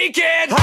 Take it!